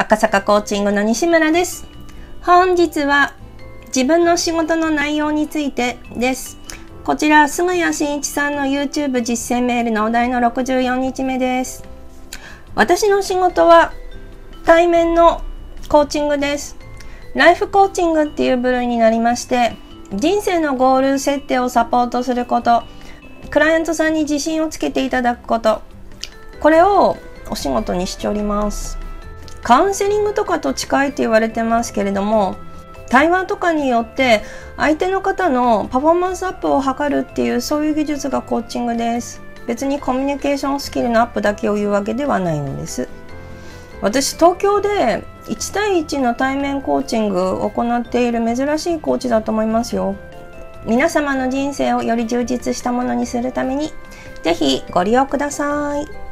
赤坂コーチングの西村です。本日は自分の仕事の内容についてです。こちら、菅谷慎一さんの YouTube 実践メールのお題の64日目です。私の仕事は対面のコーチングです。ライフコーチングっていう部類になりまして、人生のゴール設定をサポートすること、クライアントさんに自信をつけていただくこと、これをお仕事にしております。カウンセリングとかと近いって言われてますけれども、対話とかによって相手の方のパフォーマンスアップを図るっていうそういう技術がコーチングです。別にコミュニケーションスキルのアップだけを言うわけではないのです。私東京で1対1の対面コーチングを行っている珍しいコーチだと思いますよ。皆様の人生をより充実したものにするために、ぜひご利用ください。